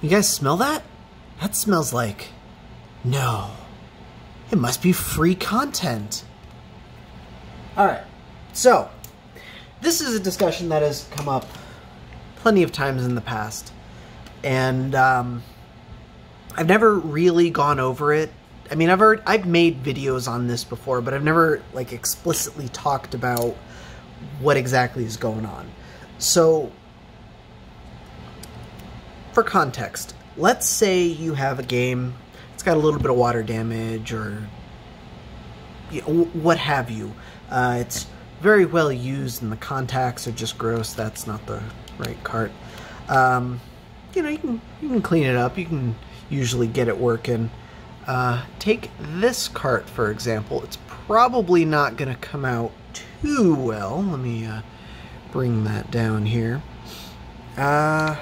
You guys smell that? That smells like... No. It must be free content. Alright, so, this is a discussion that has come up plenty of times in the past. And, um, I've never really gone over it. I mean, I've heard, I've made videos on this before, but I've never, like, explicitly talked about what exactly is going on. So, for context, let's say you have a game, it's got a little bit of water damage or you know, what have you. Uh, it's very well used and the contacts are just gross. That's not the right cart. Um, you know, you can, you can clean it up. You can usually get it working. Uh, take this cart, for example. It's probably not going to come out too well. Let me uh, bring that down here. Uh,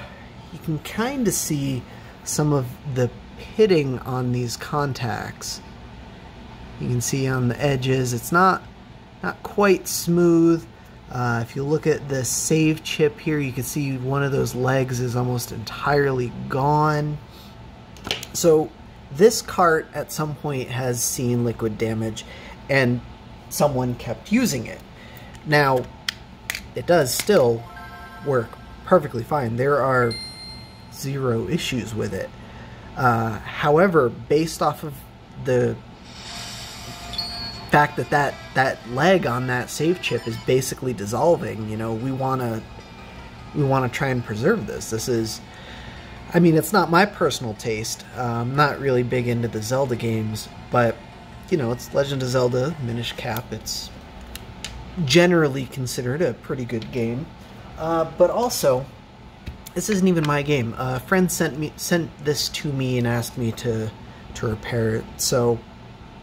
you can kind of see some of the pitting on these contacts. You can see on the edges, it's not not quite smooth. Uh, if you look at the save chip here, you can see one of those legs is almost entirely gone. So this cart at some point has seen liquid damage and someone kept using it. Now, it does still work perfectly fine. There are zero issues with it. Uh, however, based off of the fact that, that that leg on that save chip is basically dissolving, you know, we want to we want to try and preserve this. This is I mean, it's not my personal taste. Uh, I'm not really big into the Zelda games, but you know, it's Legend of Zelda Minish Cap. It's generally considered a pretty good game. Uh, but also, this isn't even my game. A friend sent me sent this to me and asked me to to repair it, so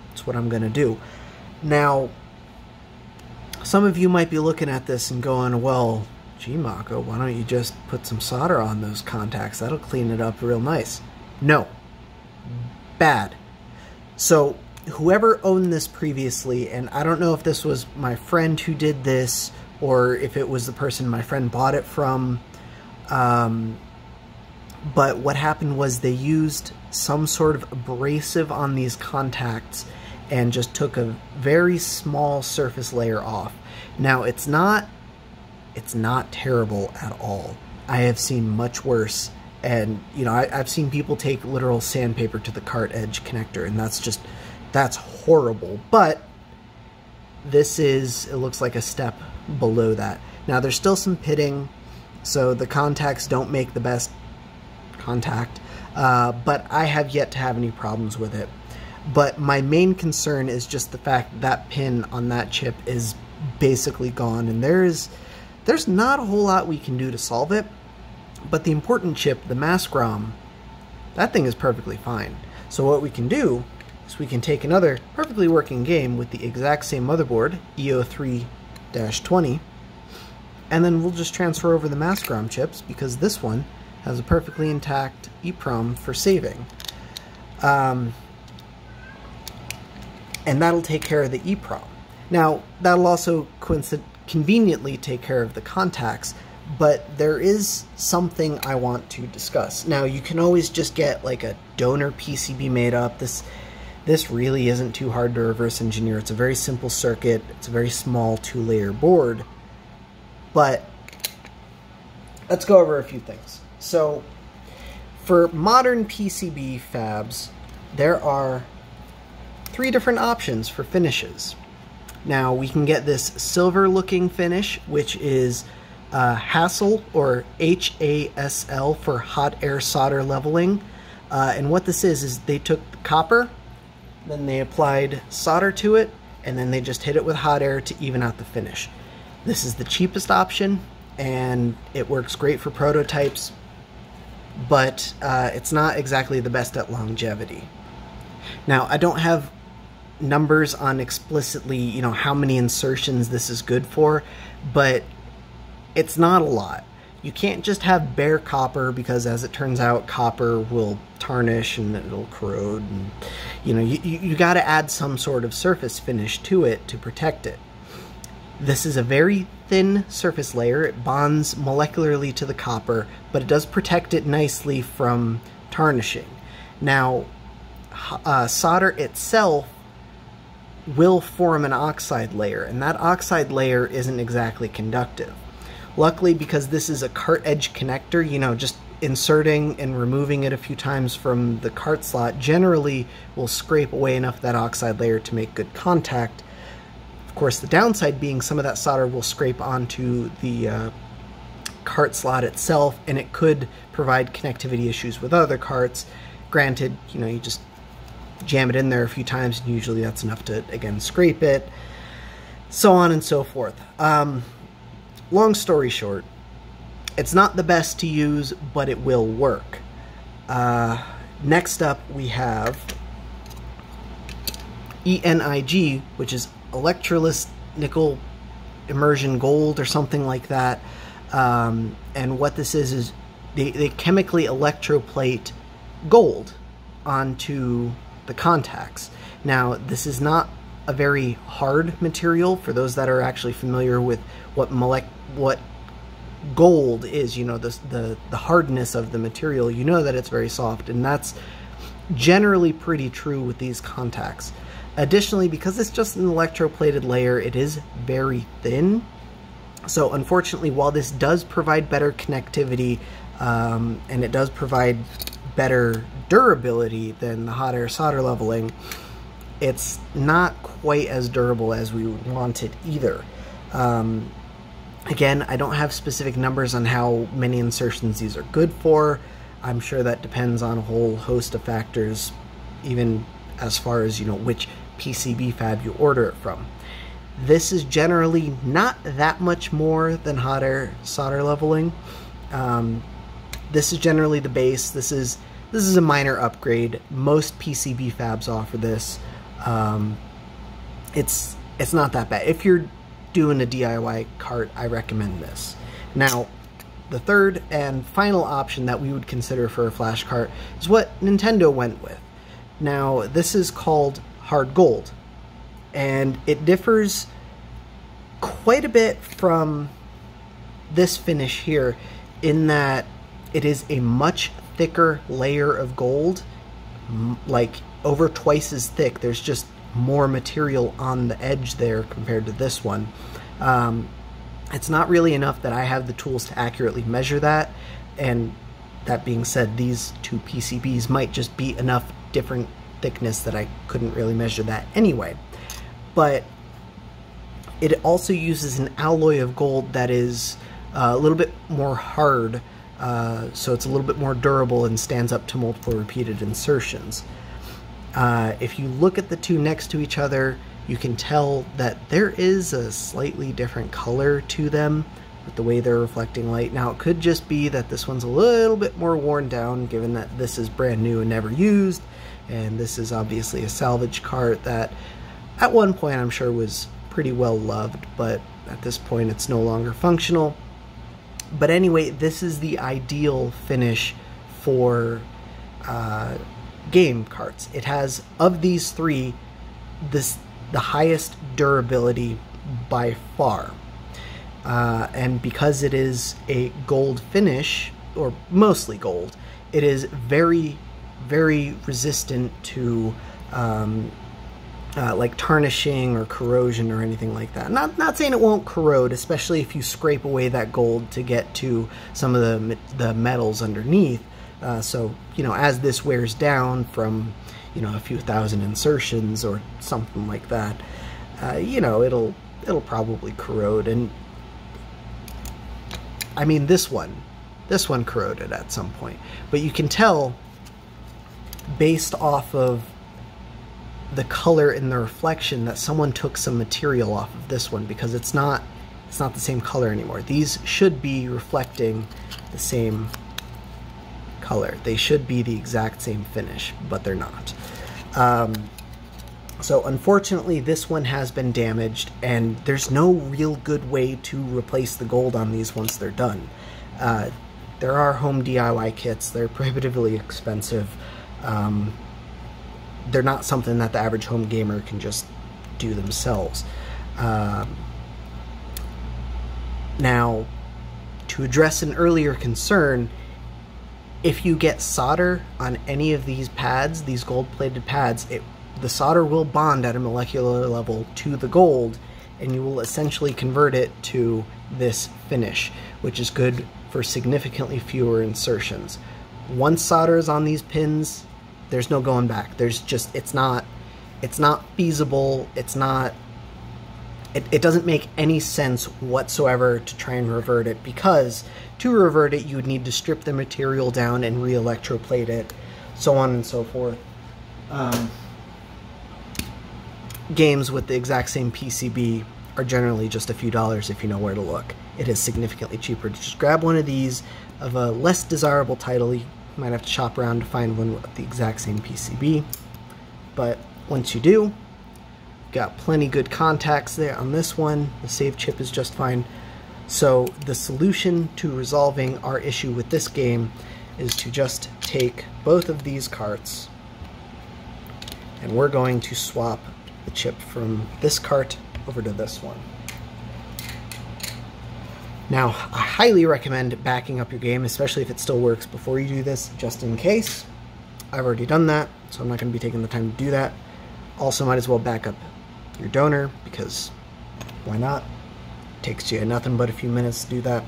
that's what I'm gonna do. Now, some of you might be looking at this and going, "Well, gee, Makho, why don't you just put some solder on those contacts? That'll clean it up real nice." No, bad. So whoever owned this previously, and I don't know if this was my friend who did this or if it was the person my friend bought it from. Um, but what happened was they used some sort of abrasive on these contacts and just took a very small surface layer off. Now it's not it's not terrible at all. I have seen much worse and you know I, have seen people take literal sandpaper to the cart edge connector and that's just that's horrible but this is it looks like a step below that now there's still some pitting so the contacts don't make the best contact, uh, but I have yet to have any problems with it. But my main concern is just the fact that pin on that chip is basically gone, and there's there's not a whole lot we can do to solve it. But the important chip, the mask ROM, that thing is perfectly fine. So what we can do is we can take another perfectly working game with the exact same motherboard, EO3-20, and then we'll just transfer over the mask ROM chips because this one has a perfectly intact EEPROM for saving. Um, and that'll take care of the EEPROM. Now, that'll also conveniently take care of the contacts, but there is something I want to discuss. Now, you can always just get like a donor PCB made up. This this really isn't too hard to reverse engineer. It's a very simple circuit. It's a very small two-layer board but let's go over a few things. So for modern PCB fabs, there are three different options for finishes. Now we can get this silver looking finish, which is uh, HASL or H-A-S-L for hot air solder leveling. Uh, and what this is, is they took the copper, then they applied solder to it, and then they just hit it with hot air to even out the finish. This is the cheapest option and it works great for prototypes, but uh, it's not exactly the best at longevity. Now, I don't have numbers on explicitly, you know, how many insertions this is good for, but it's not a lot. You can't just have bare copper because as it turns out, copper will tarnish and it'll corrode and, you know, you, you, got to add some sort of surface finish to it to protect it. This is a very thin surface layer. It bonds molecularly to the copper, but it does protect it nicely from tarnishing. Now, uh, solder itself will form an oxide layer, and that oxide layer isn't exactly conductive. Luckily, because this is a cart edge connector, you know, just inserting and removing it a few times from the cart slot generally will scrape away enough of that oxide layer to make good contact. Course, the downside being some of that solder will scrape onto the uh, cart slot itself, and it could provide connectivity issues with other carts. Granted, you know, you just jam it in there a few times, and usually that's enough to, again, scrape it, so on and so forth. Um, long story short, it's not the best to use, but it will work. Uh, next up, we have ENIG, which is electrolysis nickel immersion gold or something like that. Um, and what this is is they, they chemically electroplate gold onto the contacts. Now, this is not a very hard material for those that are actually familiar with what molec what gold is, you know, the, the, the hardness of the material, you know that it's very soft, and that's generally pretty true with these contacts. Additionally, because it's just an electroplated layer, it is very thin. So unfortunately, while this does provide better connectivity, um, and it does provide better durability than the hot air solder leveling, it's not quite as durable as we would want it either. Um, again, I don't have specific numbers on how many insertions these are good for. I'm sure that depends on a whole host of factors, even as far as you know which PCB fab you order it from. This is generally not that much more than hot air solder leveling. Um, this is generally the base. This is this is a minor upgrade. Most PCB fabs offer this. Um, it's it's not that bad. If you're doing a DIY cart, I recommend this. Now, the third and final option that we would consider for a flash cart is what Nintendo went with. Now, this is called hard gold, and it differs quite a bit from this finish here in that it is a much thicker layer of gold, like over twice as thick. There's just more material on the edge there compared to this one. Um, it's not really enough that I have the tools to accurately measure that, and that being said, these two PCBs might just be enough different thickness that I couldn't really measure that anyway. But it also uses an alloy of gold that is uh, a little bit more hard uh, so it's a little bit more durable and stands up to multiple repeated insertions. Uh, if you look at the two next to each other, you can tell that there is a slightly different color to them with the way they're reflecting light. Now it could just be that this one's a little bit more worn down given that this is brand new and never used and this is obviously a salvage cart that at one point I'm sure was pretty well loved but at this point it's no longer functional but anyway, this is the ideal finish for uh, game carts. It has, of these three, this the highest durability by far. Uh, and because it is a gold finish, or mostly gold, it is very, very resistant to um, uh, like tarnishing or corrosion or anything like that. Not not saying it won't corrode, especially if you scrape away that gold to get to some of the the metals underneath. Uh, so you know, as this wears down from you know a few thousand insertions or something like that, uh, you know it'll it'll probably corrode. And I mean this one, this one corroded at some point, but you can tell based off of the color in the reflection that someone took some material off of this one because it's not it's not the same color anymore. These should be reflecting the same color. They should be the exact same finish, but they're not. Um, so unfortunately, this one has been damaged, and there's no real good way to replace the gold on these once they're done. Uh, there are home DIY kits. They're prohibitively expensive. Um, they're not something that the average home gamer can just do themselves. Um, Now, to address an earlier concern, if you get solder on any of these pads, these gold-plated pads, it, the solder will bond at a molecular level to the gold, and you will essentially convert it to this finish, which is good for significantly fewer insertions. Once solder is on these pins, there's no going back. There's just, it's not, it's not feasible. It's not, it, it doesn't make any sense whatsoever to try and revert it because to revert it, you would need to strip the material down and re-electroplate it, so on and so forth. Um, games with the exact same PCB are generally just a few dollars if you know where to look. It is significantly cheaper to just grab one of these of a less desirable title. You might have to shop around to find one with the exact same PCB. But once you do, got plenty good contacts there on this one. The save chip is just fine. So the solution to resolving our issue with this game is to just take both of these carts and we're going to swap the chip from this cart over to this one. Now, I highly recommend backing up your game, especially if it still works before you do this, just in case. I've already done that, so I'm not going to be taking the time to do that. Also, might as well back up your donor, because why not? It takes you nothing but a few minutes to do that.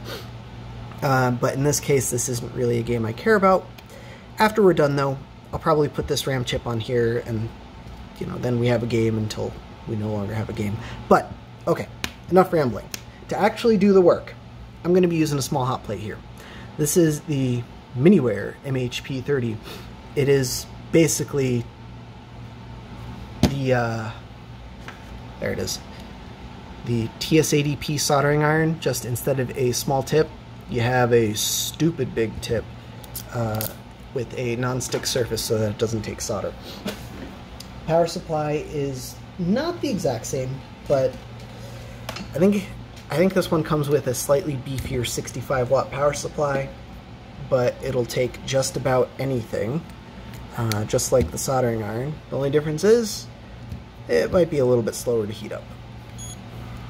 Uh, but in this case, this isn't really a game I care about. After we're done, though, I'll probably put this RAM chip on here, and, you know, then we have a game until we no longer have a game. But, okay, enough rambling. To actually do the work, I'm going to be using a small hot plate here. This is the Miniware MHP30. It is basically the, uh, there it is, the TS80P soldering iron, just instead of a small tip, you have a stupid big tip uh, with a non-stick surface so that it doesn't take solder. Power supply is not the exact same, but I think I think this one comes with a slightly beefier 65 watt power supply, but it'll take just about anything, uh, just like the soldering iron. The only difference is it might be a little bit slower to heat up.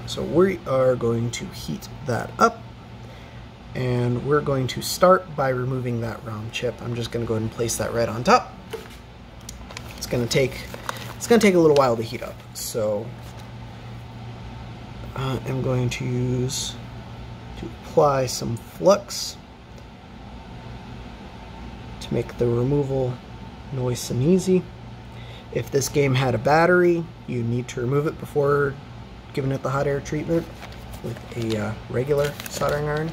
So we are going to heat that up, and we're going to start by removing that ROM chip. I'm just going to go ahead and place that right on top. It's going to take it's to take a little while to heat up, so I am going to use to apply some flux to make the removal nice and easy. If this game had a battery, you need to remove it before giving it the hot air treatment with a uh, regular soldering iron.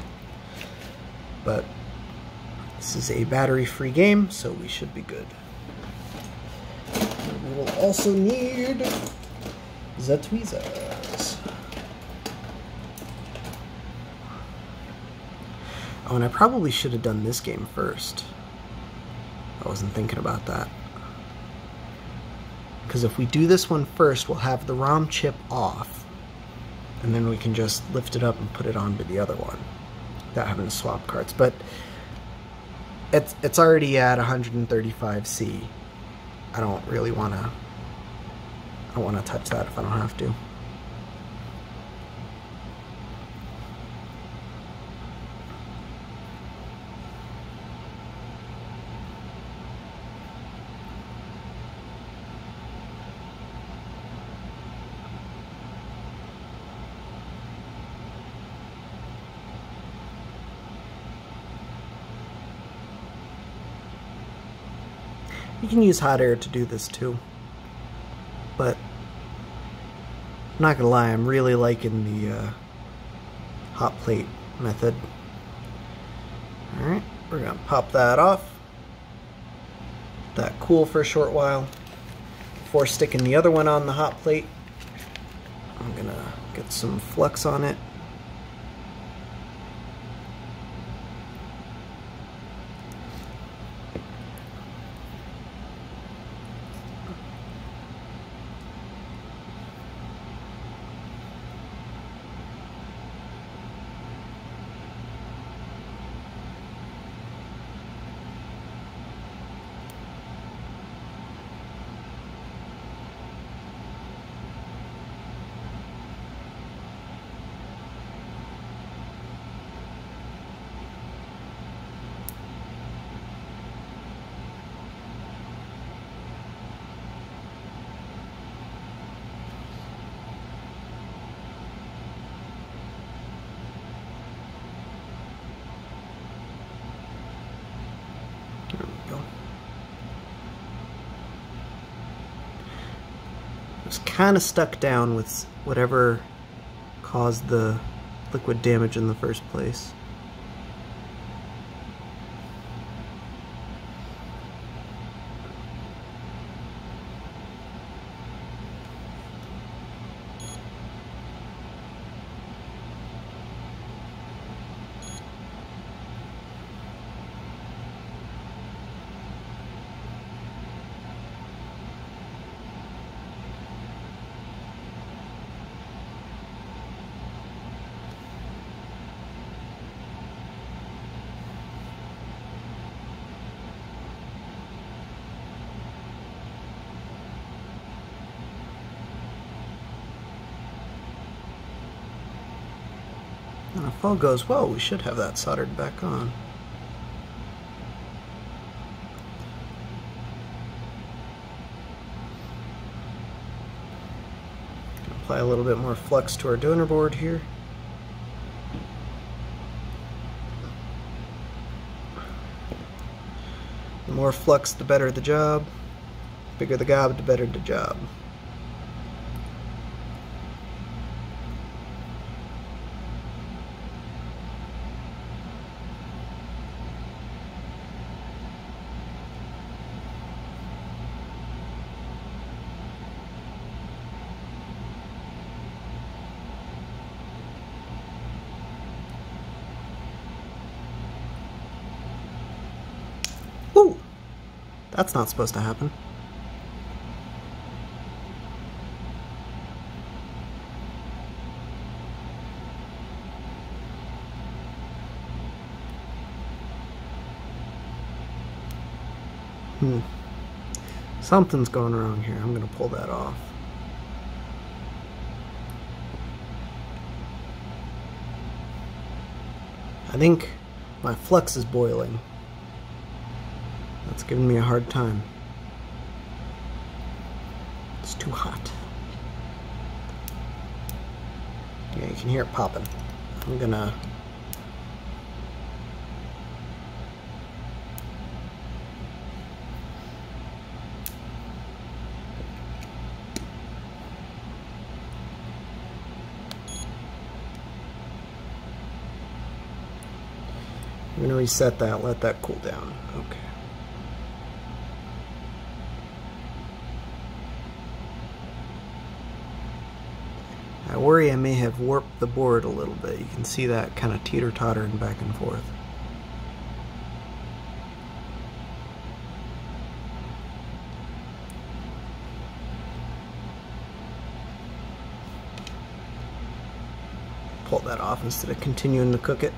But this is a battery-free game, so we should be good. We will also need the Oh, and I probably should have done this game first. I wasn't thinking about that. Because if we do this one first, we'll have the ROM chip off. And then we can just lift it up and put it onto the other one without having to swap carts. But it's, it's already at 135C. I don't really want to... I don't want to touch that if I don't have to. You can use hot air to do this too. But, I'm not gonna lie, I'm really liking the uh, hot plate method. Alright, we're gonna pop that off. That cool for a short while. Before sticking the other one on the hot plate, I'm gonna get some flux on it. Kind of stuck down with whatever caused the liquid damage in the first place. If all goes well, we should have that soldered back on. Apply a little bit more flux to our donor board here. The more flux, the better the job. The bigger the gob, the better the job. Ooh! That's not supposed to happen. Hmm. Something's going wrong here. I'm going to pull that off. I think my flux is boiling. That's giving me a hard time. It's too hot. Yeah, you can hear it popping. I'm gonna I'm gonna reset that, let that cool down. Okay. Worry I may have warped the board a little bit. You can see that kind of teeter-tottering back and forth. Pull that off instead of continuing to cook it.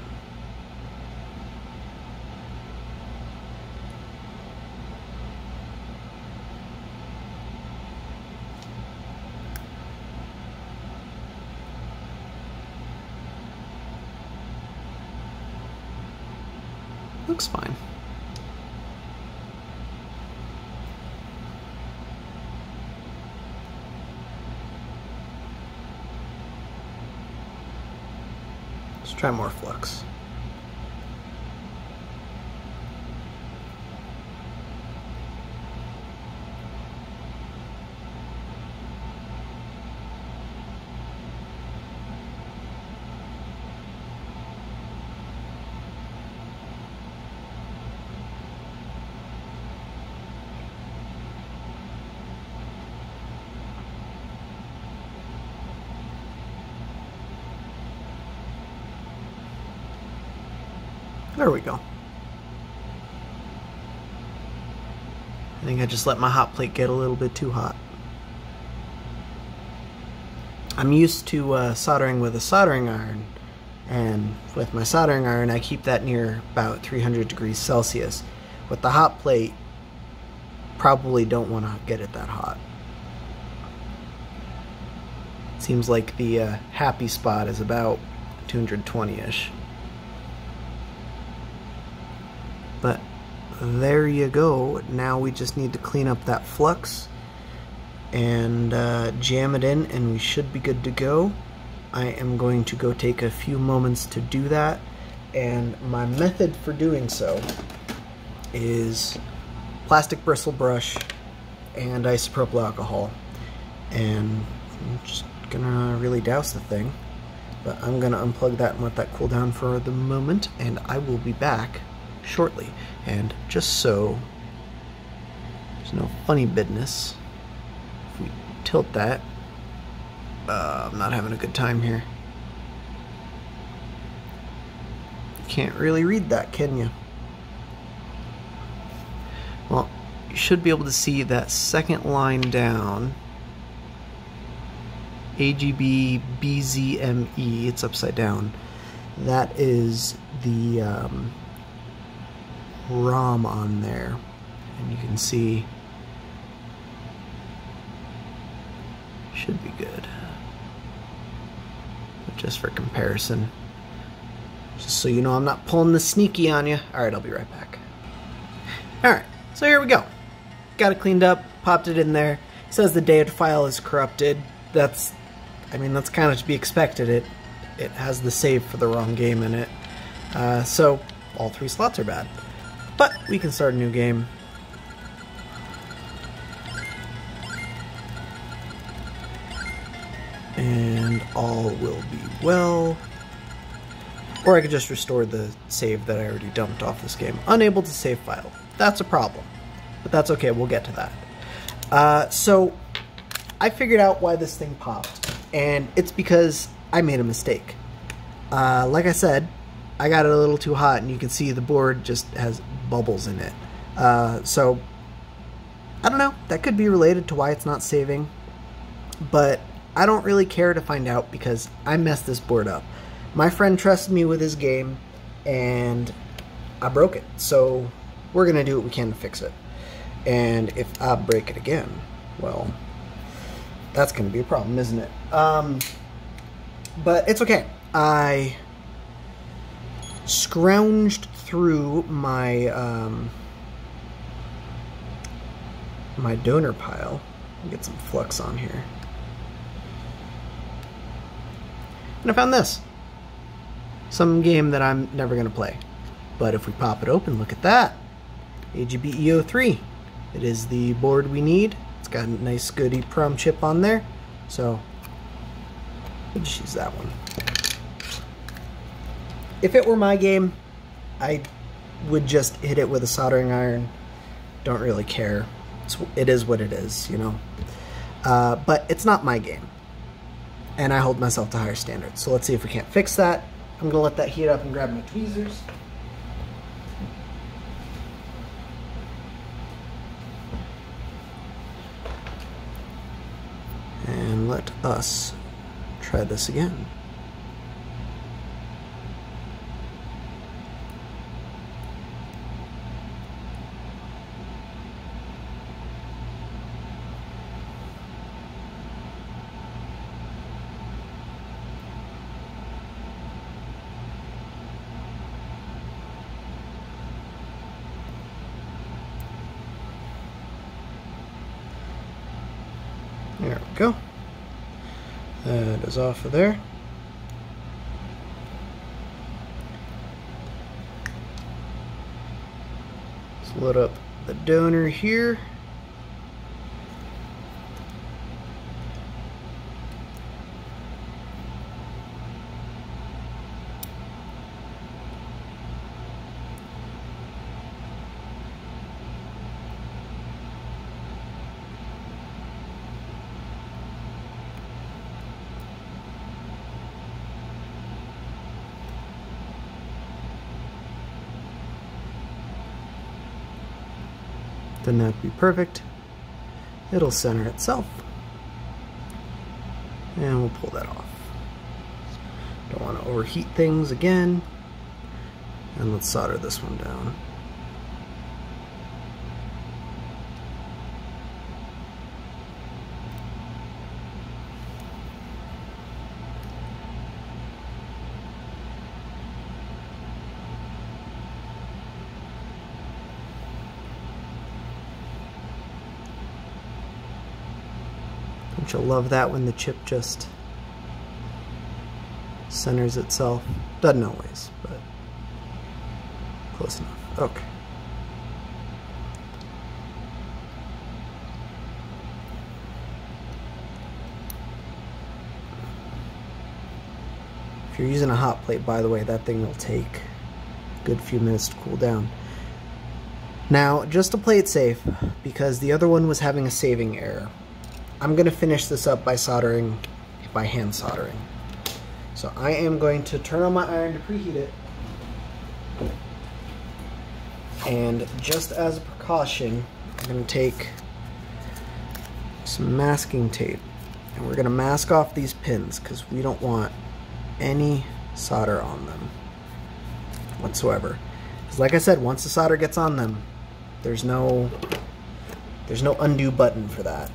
Looks fine. Let's try more flux. There we go. I think I just let my hot plate get a little bit too hot. I'm used to uh, soldering with a soldering iron, and with my soldering iron, I keep that near about 300 degrees Celsius. With the hot plate, probably don't want to get it that hot. Seems like the uh, happy spot is about 220-ish. But there you go. Now we just need to clean up that flux and uh, jam it in and we should be good to go. I am going to go take a few moments to do that and my method for doing so is plastic bristle brush and isopropyl alcohol. And I'm just gonna really douse the thing. But I'm gonna unplug that and let that cool down for the moment, and I will be back shortly. And just so there's no funny business, if we tilt that, uh, I'm not having a good time here. Can't really read that, can you? Well, you should be able to see that second line down. AGB BZME, it's upside down. That is the um, ROM on there. And you can see, should be good. But just for comparison, just so you know I'm not pulling the sneaky on you. Alright, I'll be right back. Alright, so here we go. Got it cleaned up, popped it in there. It says the data file is corrupted. That's, I mean, that's kind of to be expected. It, it has the save for the wrong game in it. Uh, so, all three slots are bad. But we can start a new game. And all will be well. Or I could just restore the save that I already dumped off this game. Unable to save file. That's a problem. But that's okay, we'll get to that. Uh, so, I figured out why this thing popped. And it's because I made a mistake. Uh, like I said, I got it a little too hot and you can see the board just has bubbles in it. Uh, so, I don't know. That could be related to why it's not saving. But I don't really care to find out because I messed this board up. My friend trusted me with his game, and I broke it. So we're going to do what we can to fix it. And if I break it again, well, that's going to be a problem, isn't it? Um, but it's okay. I scrounged through my um, my donor pile. Get some flux on here. And I found this some game that I'm never going to play. But if we pop it open, look at that. AGB EO3. It is the board we need. It's got a nice good EEPROM chip on there. So, just use that one. If it were my game, I would just hit it with a soldering iron. Don't really care. It's, it is what it is, you know. Uh, but it's not my game. And I hold myself to higher standards. So let's see if we can't fix that. I'm going to let that heat up and grab my tweezers. And let us try this again. There we go. Off of there. Let's load up the donor here. then that'd be perfect. It'll center itself. And we'll pull that off. Don't want to overheat things again. And let's solder this one down. But you'll love that when the chip just centers itself. Doesn't always, but close enough. Okay. If you're using a hot plate, by the way, that thing will take a good few minutes to cool down. Now, just to play it safe, because the other one was having a saving error, I'm going to finish this up by soldering, by hand soldering. So I am going to turn on my iron to preheat it. And just as a precaution, I'm to take some masking tape and we're going to mask off these pins because we don't want any solder on them whatsoever. Because like I said, once the solder gets on them, there's no there's no undo button for that.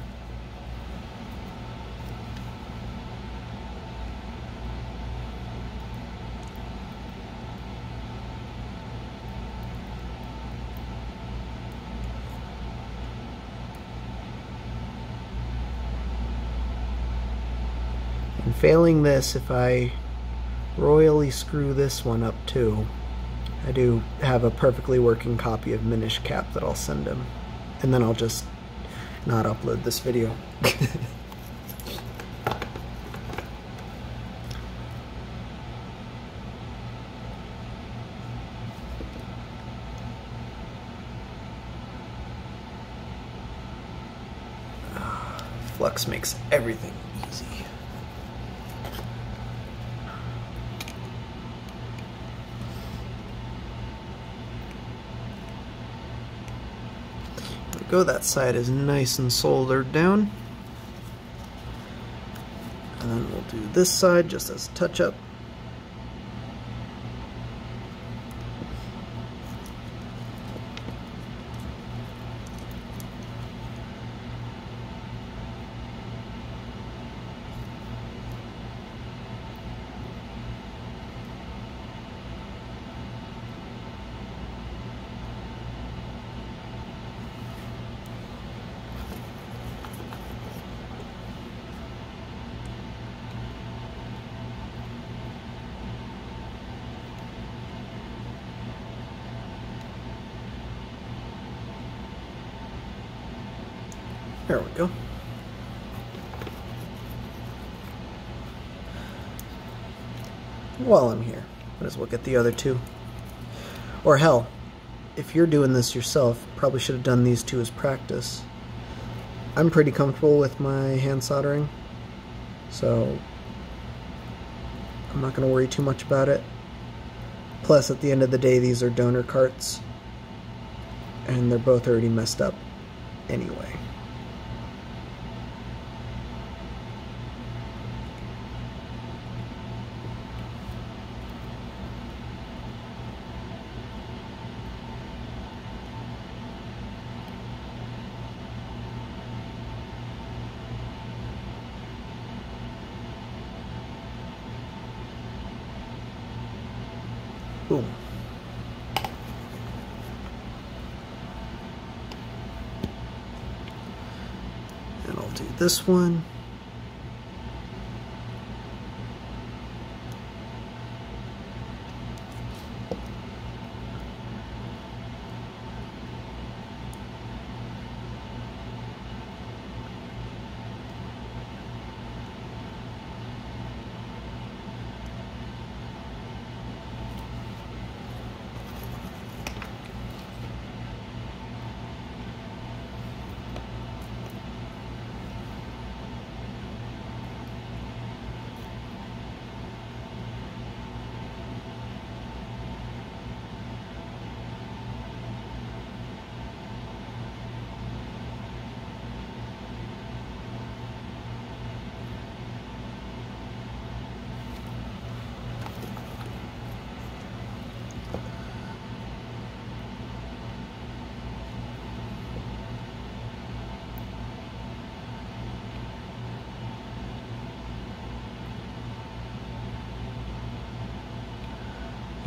And failing this, if I royally screw this one up too, I do have a perfectly working copy of Minish Cap that I'll send him. And then I'll just not upload this video. Ah, Flux makes everything easy. Go. That side is nice and soldered down. And then we'll do this side just as a touch-up. There we go. While I'm here, might as well get the other two. Or hell, if you're doing this yourself, probably should have done these two as practice. I'm pretty comfortable with my hand soldering, so I'm not going to worry too much about it. Plus, at the end of the day, these are donor carts, and they're both already messed up anyway. Boom. And I'll do this one.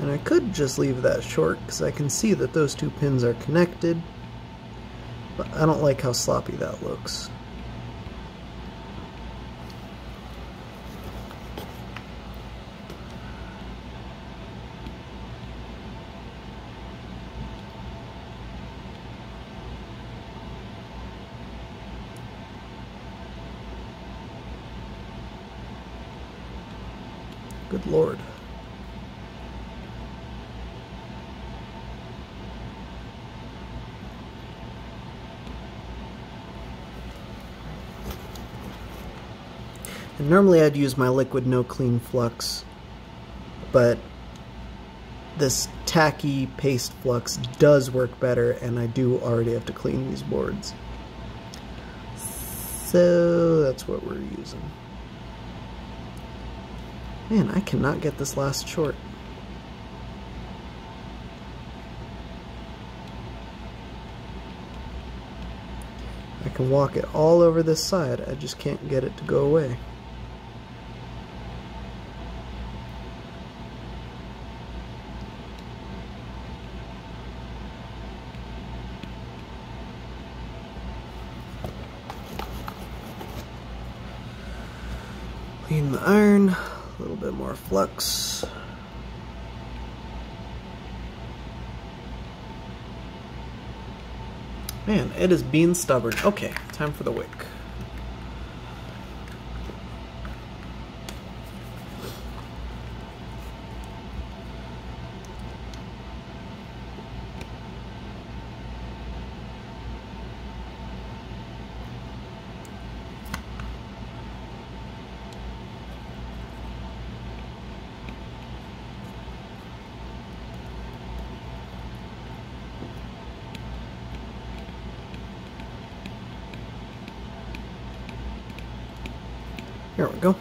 And I could just leave that short because I can see that those two pins are connected. But I don't like how sloppy that looks. Good lord. Normally I'd use my liquid no clean flux, but this tacky paste flux does work better and I do already have to clean these boards. So that's what we're using. Man, I cannot get this last short. I can walk it all over this side, I just can't get it to go away. Clean the iron, a little bit more flux. Man, it is being stubborn. Okay, time for the wick. There we go.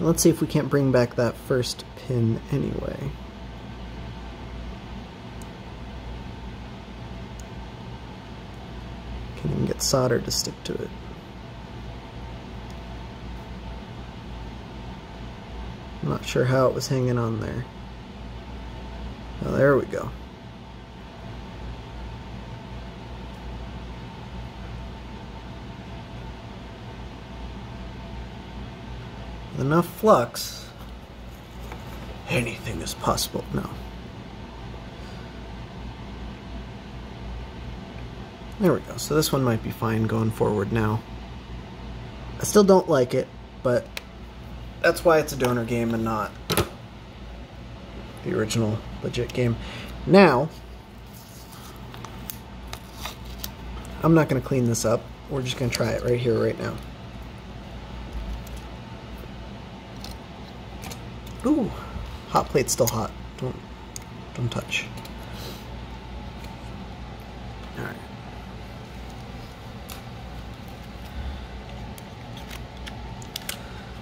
let's see if we can't bring back that first pin anyway. Can't even get solder to stick to it. I'm not sure how it was hanging on there. Oh, there we go. Enough flux, anything is possible. No. There we go. So this one might be fine going forward now. I still don't like it, but that's why it's a donor game and not the original legit game. Now, I'm not going to clean this up. We're just going to try it right here, right now. Ooh, hot plate's still hot. Don't, don't touch. All right.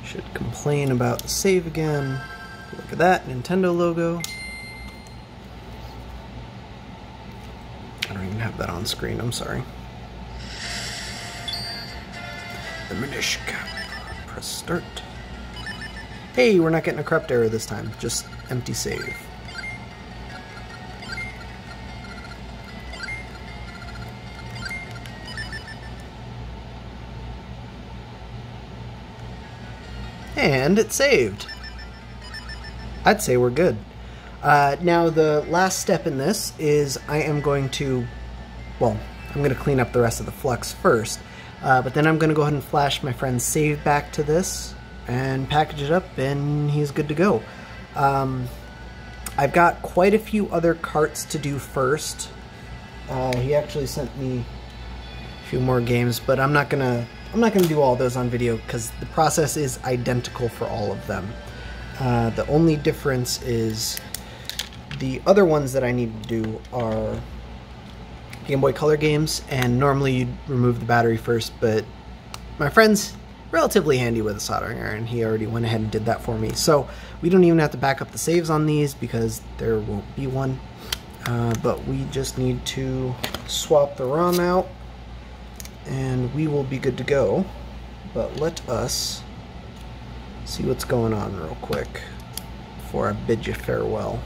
Should complain about the save again. Look at that, Nintendo logo. I don't even have that on screen, I'm sorry. The Minish. Press start. Hey, we're not getting a corrupt error this time, just empty save. And it saved. I'd say we're good. Uh, now the last step in this is I am going to, well, I'm going to clean up the rest of the flux first, uh, but then I'm going to go ahead and flash my friend's save back to this, and package it up and he's good to go. Um, I've got quite a few other carts to do first. Uh, he actually sent me a few more games, but I'm not gonna I'm not gonna do all those on video because the process is identical for all of them. Uh, the only difference is the other ones that I need to do are Game Boy Color games, and normally you'd remove the battery first, but my friends relatively handy with a soldering iron. He already went ahead and did that for me. So we don't even have to back up the saves on these because there won't be one. Uh, but we just need to swap the ROM out and we will be good to go. But let us see what's going on real quick before I bid you farewell.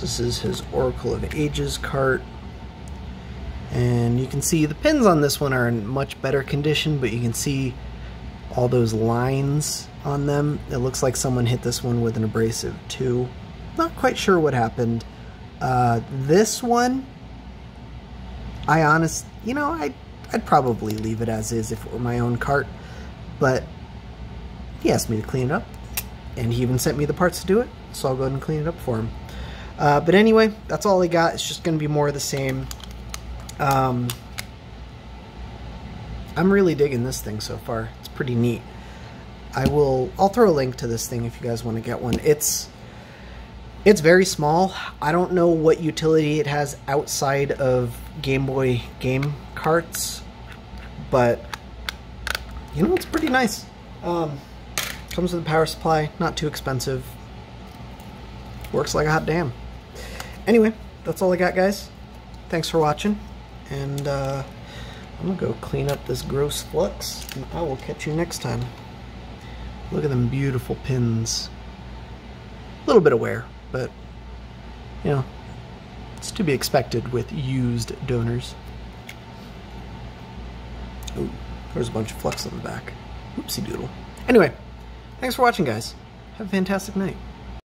this is his Oracle of Ages cart. And you can see the pins on this one are in much better condition, but you can see all those lines on them. It looks like someone hit this one with an abrasive too. Not quite sure what happened. Uh, this one, I honest, you know, I, I'd probably leave it as is if it were my own cart, but he asked me to clean it up, and he even sent me the parts to do it, so I'll go ahead and clean it up for him. Uh, but anyway, that's all I got. It's just going to be more of the same. Um, I'm really digging this thing so far. It's pretty neat. I will. I'll throw a link to this thing if you guys want to get one. It's it's very small. I don't know what utility it has outside of Game Boy game carts, but you know it's pretty nice. Um, comes with a power supply, not too expensive. Works like a hot damn. Anyway, that's all I got, guys. Thanks for watching, and uh, I'm gonna go clean up this gross flux, and I will catch you next time. Look at them beautiful pins. A little bit of wear, but, you know, it's to be expected with used donors. Ooh, there's a bunch of flux on the back. Oopsie doodle. Anyway, thanks for watching, guys. Have a fantastic night.